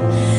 Yeah.